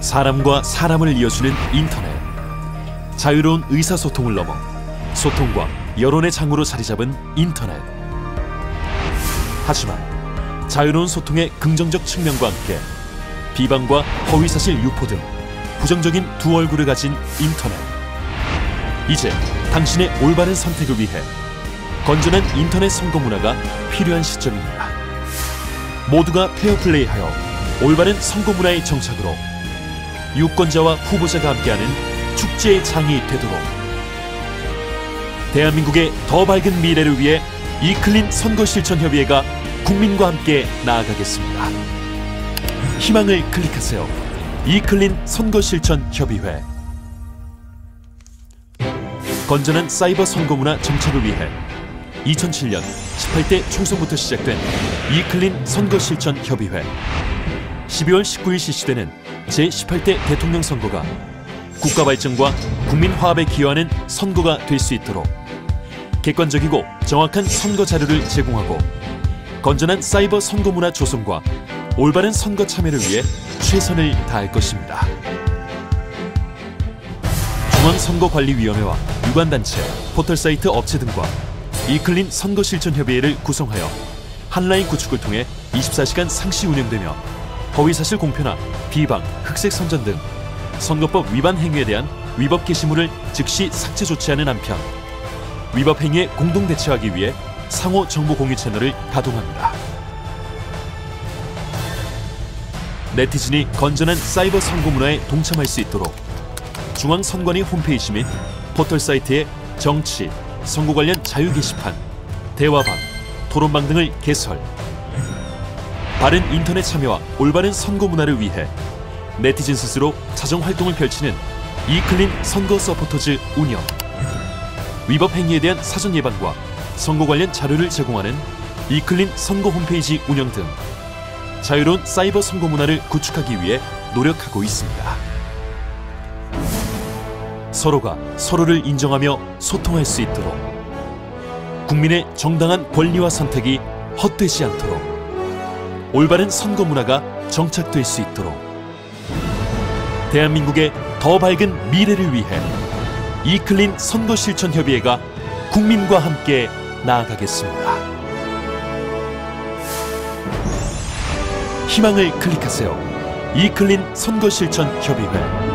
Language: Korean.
사람과 사람을 이어주는 인터넷. 자유로운 의사소통을 넘어 소통과 여론의 장으로 자리 잡은 인터넷. 하지만 자유로운 소통의 긍정적 측면과 함께 비방과 허위사실 유포 등 부정적인 두 얼굴을 가진 인터넷. 이제 당신의 올바른 선택을 위해 건전한 인터넷 선거 문화가 필요한 시점입니다. 모두가 페어플레이하여 올바른 선거 문화의 정착으로 유권자와 후보자가 함께하는 축제의 장이 되도록 대한민국의 더 밝은 미래를 위해 이클린 선거실천협의회가 국민과 함께 나아가겠습니다. 희망을 클릭하세요. 이클린 선거실천협의회 건전한 사이버 선거문화 정착을 위해 2007년 18대 총선부터 시작된 이클린 선거실천협의회 12월 19일 실시되는 제18대 대통령 선거가 국가 발전과 국민 화합에 기여하는 선거가 될 수 있도록 객관적이고 정확한 선거 자료를 제공하고 건전한 사이버 선거 문화 조성과 올바른 선거 참여를 위해 최선을 다할 것입니다. 중앙선거관리위원회와 유관단체, 포털사이트 업체 등과 e-clean 선거실천협의회를 구성하여 핫라인 구축을 통해 24시간 상시 운영되며 허위사실 공표나 비방, 흑색 선전 등 선거법 위반 행위에 대한 위법 게시물을 즉시 삭제 조치하는 한편 위법 행위에 공동 대처하기 위해 상호 정보 공유 채널을 가동합니다. 네티즌이 건전한 사이버 선거 문화에 동참할 수 있도록 중앙선관위 홈페이지 및 포털 사이트에 정치, 선거 관련 자유 게시판, 대화방, 토론방 등을 개설. 바른 인터넷 참여와 올바른 선거 문화를 위해 네티즌 스스로 자정 활동을 펼치는 e-clean 선거 서포터즈 운영. 위법 행위에 대한 사전 예방과 선거 관련 자료를 제공하는 이클린 선거 홈페이지 운영 등 자유로운 사이버 선거 문화를 구축하기 위해 노력하고 있습니다. 서로가 서로를 인정하며 소통할 수 있도록 국민의 정당한 권리와 선택이 헛되지 않도록 올바른 선거 문화가 정착될 수 있도록 대한민국의 더 밝은 미래를 위해 이클린 선거 실천 협의회가 국민과 함께 나아가겠습니다. 희망을 클릭하세요. 이클린 선거 실천 협의회